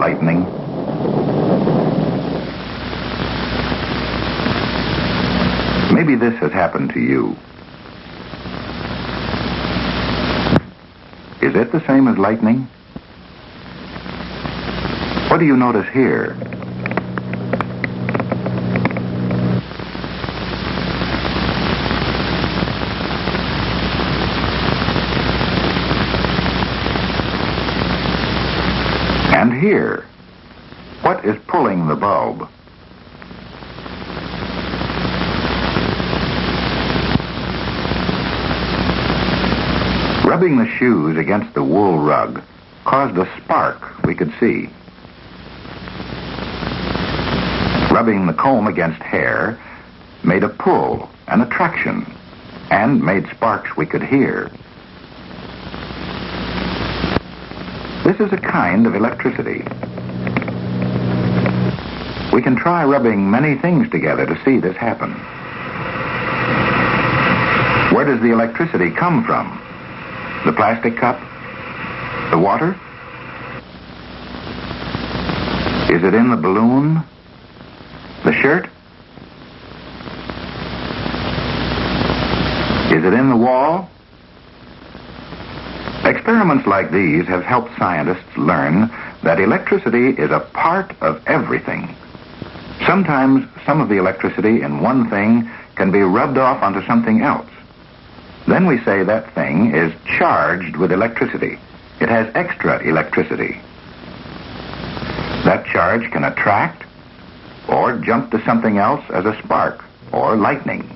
lightning. Maybe this has happened to you. Is it the same as lightning? What do you notice here? And here, what is pulling the bulb? Rubbing the shoes against the wool rug caused a spark we could see. Rubbing the comb against hair made a pull, an attraction, and made sparks we could hear. This is a kind of electricity. We can try rubbing many things together to see this happen. Where does the electricity come from? The plastic cup? The water? Is it in the balloon? The shirt? Is it in the wall? Experiments like these have helped scientists learn that electricity is a part of everything. Sometimes some of the electricity in one thing can be rubbed off onto something else. Then we say that thing is charged with electricity. It has extra electricity. That charge can attract or jump to something else as a spark or lightning.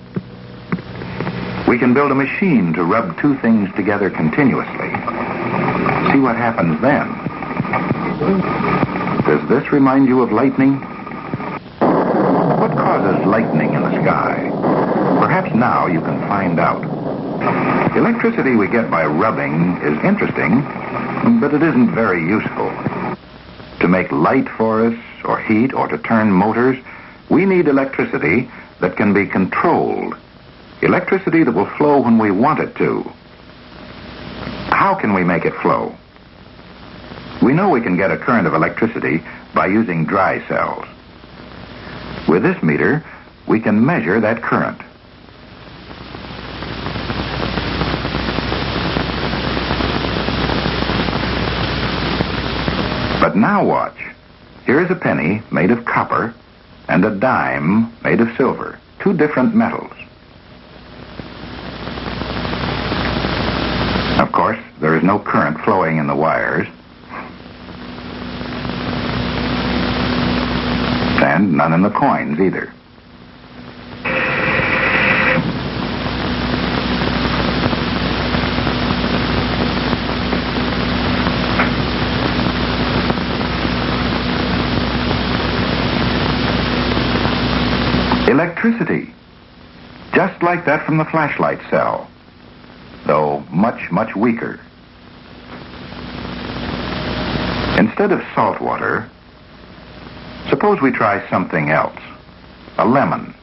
We can build a machine to rub two things together continuously. See what happens then. Does this remind you of lightning? What causes lightning in the sky? Perhaps now you can find out. Electricity we get by rubbing is interesting, but it isn't very useful. To make light for us, or heat, or to turn motors, we need electricity that can be controlled. Electricity that will flow when we want it to. How can we make it flow? We know we can get a current of electricity by using dry cells. With this meter, we can measure that current. But now watch. Here is a penny made of copper and a dime made of silver. Two different metals. Of course, there is no current flowing in the wires. And none in the coins either. Electricity. Just like that from the flashlight cell, though much, much weaker. Instead of salt water, suppose we try something else. A lemon.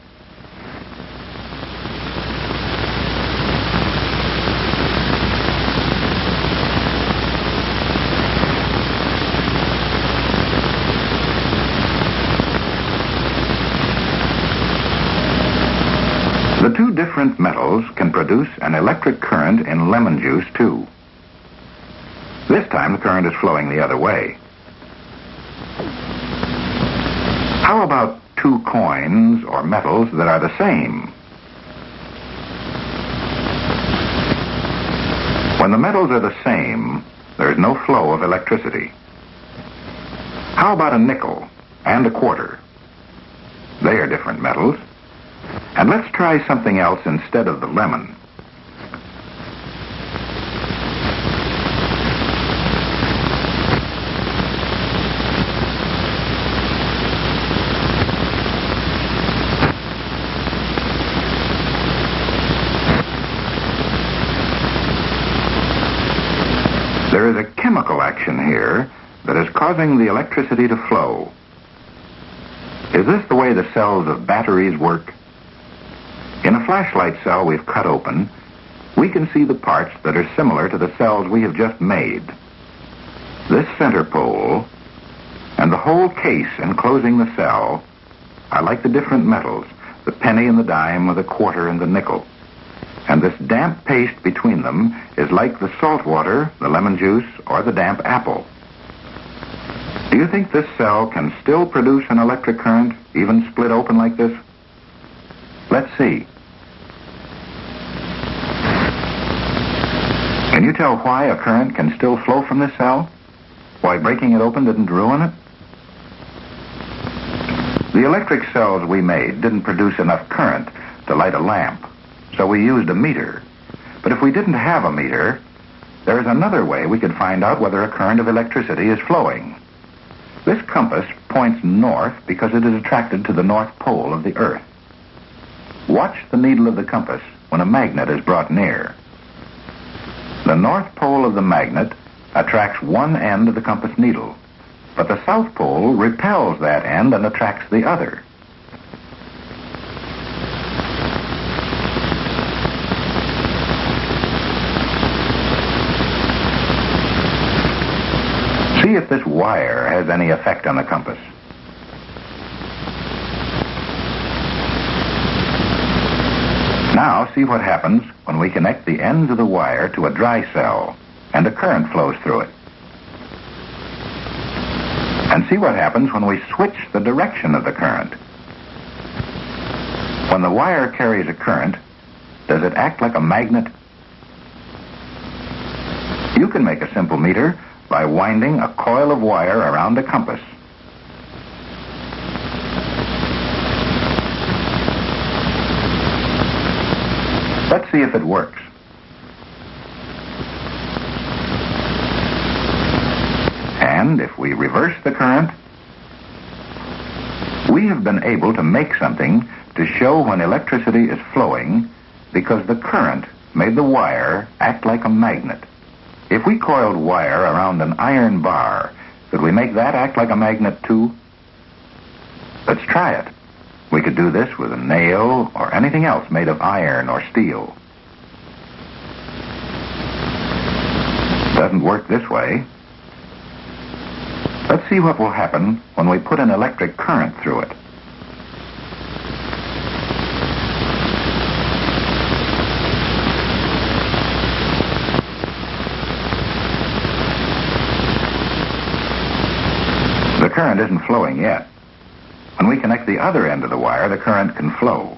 The two different metals can produce an electric current in lemon juice, too. This time the current is flowing the other way. How about two coins or metals that are the same? When the metals are the same, there is no flow of electricity. How about a nickel and a quarter? They are different metals. And let's try something else instead of the lemon. There is a chemical action here that is causing the electricity to flow. Is this the way the cells of batteries work? In a flashlight cell we've cut open, we can see the parts that are similar to the cells we have just made. This center pole and the whole case enclosing the cell are like the different metals. the penny and the dime or the quarter and the nickel. And this damp paste between them is like the salt water, the lemon juice, or the damp apple. Do you think this cell can still produce an electric current, even split open like this? Let's see. Can you tell why a current can still flow from this cell? Why breaking it open didn't ruin it? The electric cells we made didn't produce enough current to light a lamp, so we used a meter. But if we didn't have a meter, there is another way we could find out whether a current of electricity is flowing. This compass points north because it is attracted to the north pole of the Earth. Watch the needle of the compass when a magnet is brought near. The north pole of the magnet attracts one end of the compass needle, but the south pole repels that end and attracts the other. See if this wire has any effect on the compass. Now see what happens when we connect the ends of the wire to a dry cell and a current flows through it. And see what happens when we switch the direction of the current. When the wire carries a current, does it act like a magnet? You can make a simple meter by winding a coil of wire around a compass. Let's see if it works. And if we reverse the current, we have been able to make something to show when electricity is flowing because the current made the wire act like a magnet. If we coiled wire around an iron bar, could we make that act like a magnet too? Let's try it. We could do this with a nail or anything else made of iron or steel. Doesn't work this way. Let's see what will happen when we put an electric current through it. Current isn't flowing yet. When we connect the other end of the wire, the current can flow.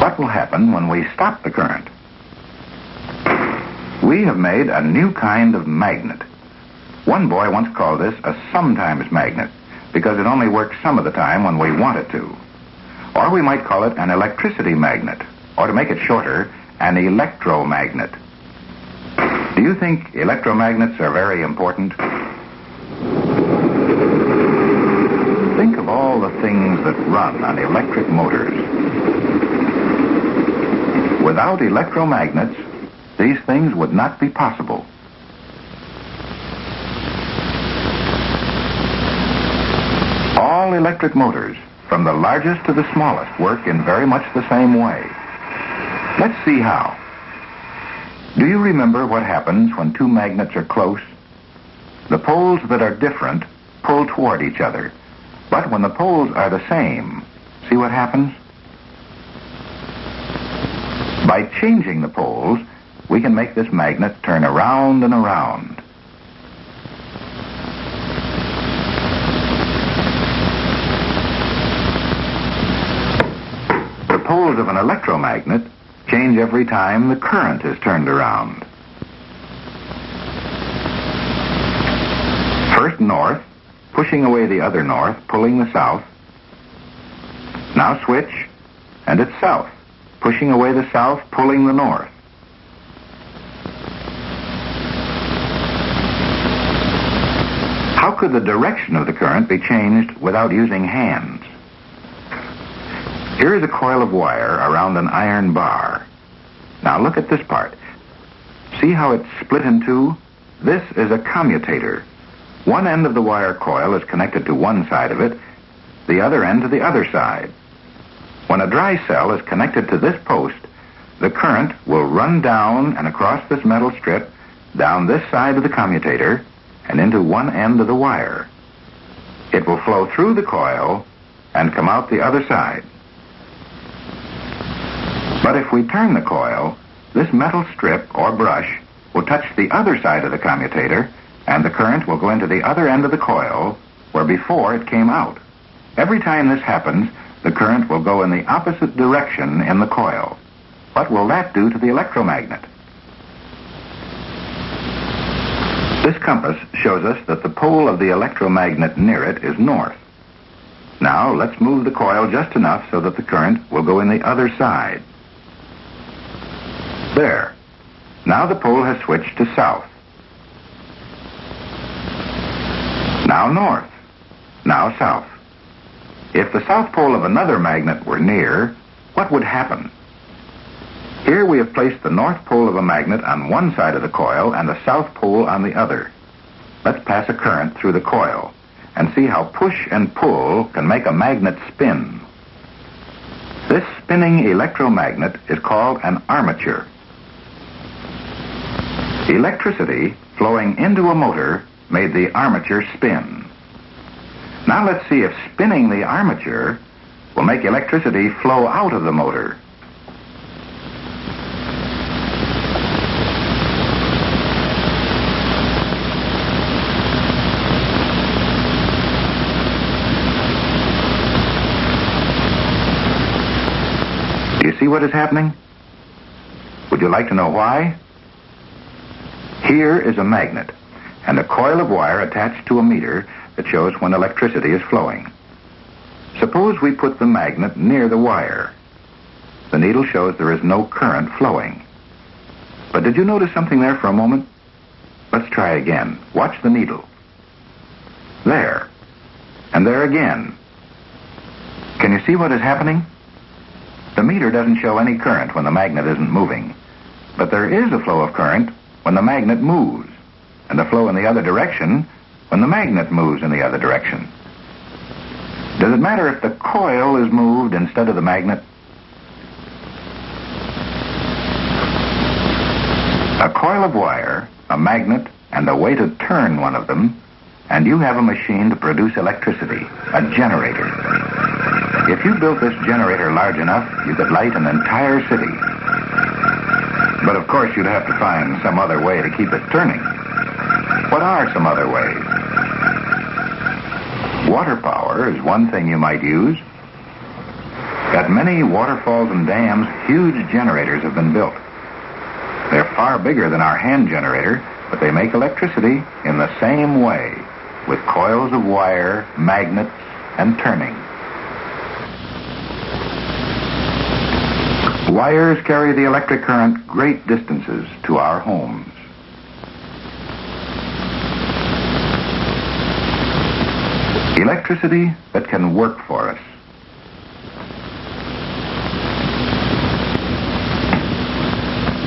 What will happen when we stop the current? We have made a new kind of magnet. One boy once called this a sometimes magnet because it only works some of the time when we want it to. Or we might call it an electricity magnet, or to make it shorter, an electromagnet. Do you think electromagnets are very important? Think of all the things that run on electric motors. Without electromagnets, these things would not be possible. All electric motors, from the largest to the smallest, work in very much the same way. Let's see how. Do you remember what happens when two magnets are close? The poles that are different pull toward each other. But when the poles are the same, see what happens? By changing the poles, we can make this magnet turn around and around. The poles of an electromagnet change every time the current is turned around. First north, pushing away the other north, pulling the south. Now switch, and it's south, pushing away the south, pulling the north. How could the direction of the current be changed without using hands? Here is a coil of wire around an iron bar. Now look at this part. See how it's split in two? This is a commutator. One end of the wire coil is connected to one side of it, the other end to the other side. When a dry cell is connected to this post, the current will run down and across this metal strip, down this side of the commutator, and into one end of the wire. It will flow through the coil and come out the other side. But if we turn the coil, this metal strip or brush will touch the other side of the commutator and the current will go into the other end of the coil where before it came out. Every time this happens, the current will go in the opposite direction in the coil. What will that do to the electromagnet? This compass shows us that the pole of the electromagnet near it is north. Now let's move the coil just enough so that the current will go in the other side. There. Now the pole has switched to south. Now north. Now south. If the south pole of another magnet were near, what would happen? Here we have placed the north pole of a magnet on one side of the coil and the south pole on the other. Let's pass a current through the coil and see how push and pull can make a magnet spin. This spinning electromagnet is called an armature. Electricity flowing into a motor made the armature spin. Now let's see if spinning the armature will make electricity flow out of the motor. Do you see what is happening? Would you like to know why? Here is a magnet and a coil of wire attached to a meter that shows when electricity is flowing. Suppose we put the magnet near the wire. The needle shows there is no current flowing. But did you notice something there for a moment? Let's try again. Watch the needle. There. And there again. Can you see what is happening? The meter doesn't show any current when the magnet isn't moving. But there is a flow of current when the magnet moves, and the flow in the other direction when the magnet moves in the other direction. Does it matter if the coil is moved instead of the magnet? A coil of wire, a magnet, and a way to turn one of them, and you have a machine to produce electricity, a generator. If you built this generator large enough, you could light an entire city. But of course, you'd have to find some other way to keep it turning. What are some other ways? Water power is one thing you might use. At many waterfalls and dams, huge generators have been built. They're far bigger than our hand generator, but they make electricity in the same way, with coils of wire, magnets, and turning. Wires carry the electric current great distances to our homes. Electricity that can work for us.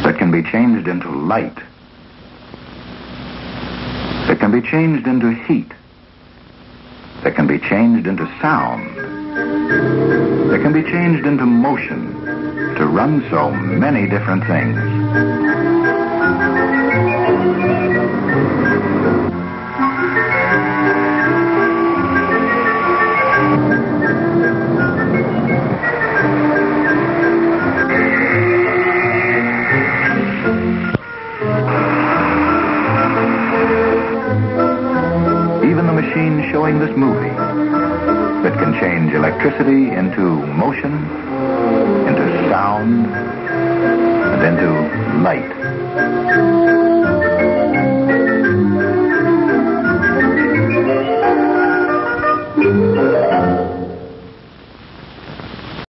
That can be changed into light. That can be changed into heat. That can be changed into sound. That can be changed into motion run so many different things. Even the machine showing this movie that can change electricity into motion, sound, and into light.